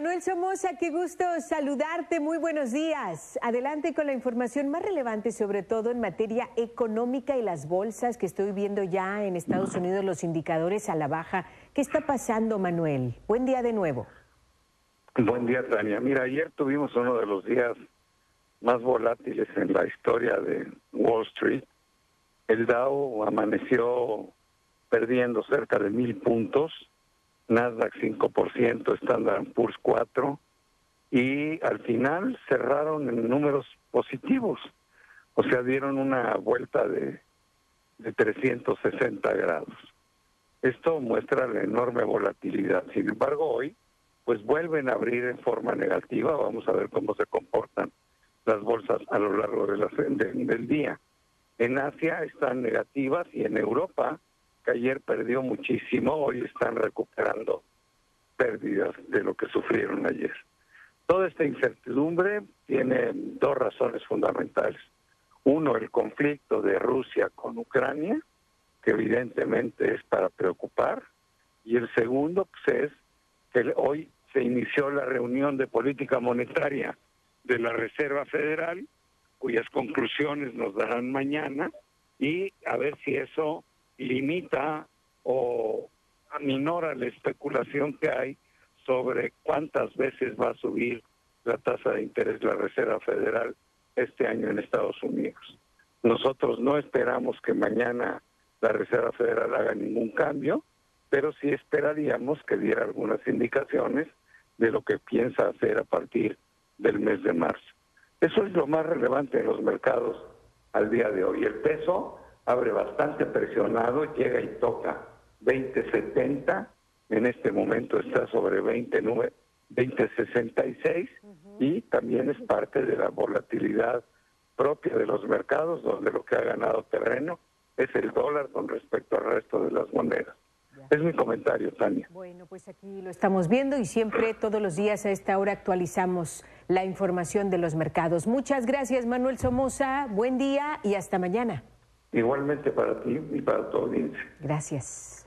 Manuel Somoza, qué gusto saludarte. Muy buenos días. Adelante con la información más relevante, sobre todo en materia económica y las bolsas que estoy viendo ya en Estados Unidos, los indicadores a la baja. ¿Qué está pasando, Manuel? Buen día de nuevo. Buen día, Tania. Mira, ayer tuvimos uno de los días más volátiles en la historia de Wall Street. El Dow amaneció perdiendo cerca de mil puntos Nasdaq 5%, Standard Poor's 4%, y al final cerraron en números positivos, o sea, dieron una vuelta de, de 360 grados. Esto muestra la enorme volatilidad. Sin embargo, hoy, pues vuelven a abrir en forma negativa. Vamos a ver cómo se comportan las bolsas a lo largo de la, del día. En Asia están negativas y en Europa ayer perdió muchísimo, hoy están recuperando pérdidas de lo que sufrieron ayer. Toda esta incertidumbre tiene dos razones fundamentales. Uno, el conflicto de Rusia con Ucrania, que evidentemente es para preocupar. Y el segundo pues, es que hoy se inició la reunión de política monetaria de la Reserva Federal, cuyas conclusiones nos darán mañana, y a ver si eso limita o aminora la especulación que hay sobre cuántas veces va a subir la tasa de interés de la Reserva Federal este año en Estados Unidos. Nosotros no esperamos que mañana la Reserva Federal haga ningún cambio, pero sí esperaríamos que diera algunas indicaciones de lo que piensa hacer a partir del mes de marzo. Eso es lo más relevante en los mercados al día de hoy. El peso abre bastante presionado, llega y toca 20.70, en este momento está sobre 20.66 20, y también es parte de la volatilidad propia de los mercados, donde lo que ha ganado terreno es el dólar con respecto al resto de las monedas. Es mi comentario, Tania. Bueno, pues aquí lo estamos viendo y siempre, todos los días a esta hora actualizamos la información de los mercados. Muchas gracias, Manuel Somoza. Buen día y hasta mañana. Igualmente para ti y para tu audiencia. Gracias.